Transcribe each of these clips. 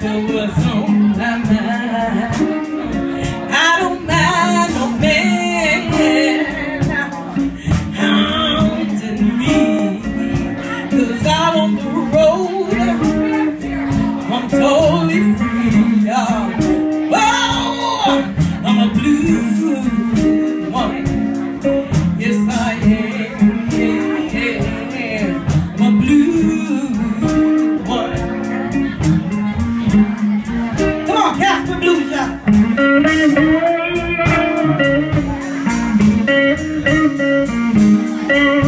matter what's on my mind. I don't mind no man haunting me. Cause out on the road, I'm totally free. y'all. Oh, I'm a blue woman. Yes, I am. Yeah.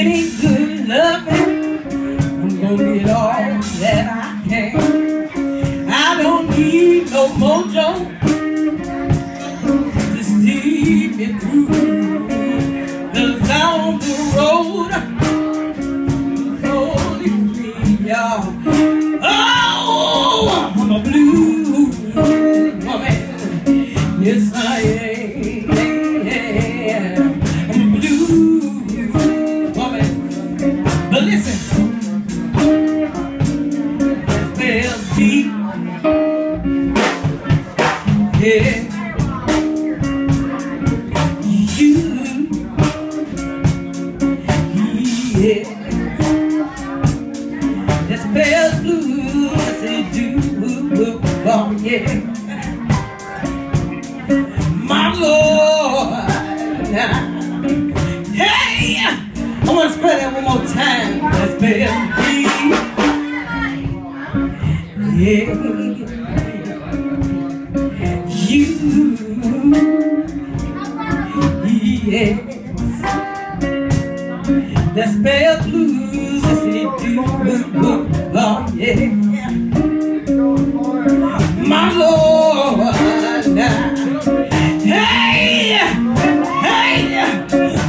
Plenty good loving. I'm gonna get all that I can. I don't need no mojo to see me through. Cause on the road, holy free, y'all. Oh, I'm a blue woman. Yes, I am. That's bell blues, they do, oh yeah. My Lord, hey, I want to spread that one more time. That's blues, yeah. You. Yes. The spell blues, yes they do. Yeah. My Lord. Hey, hey,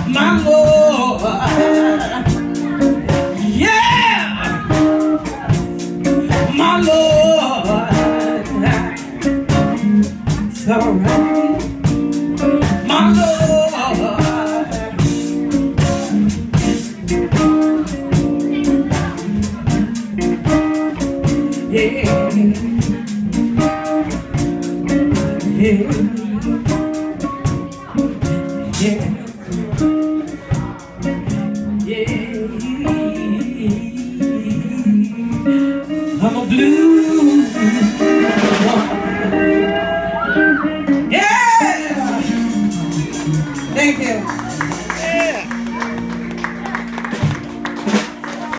my Lord. Yeah, my Lord. It's alright. My Lord. Yeah. Yeah. Yeah. Yeah. I'm a blue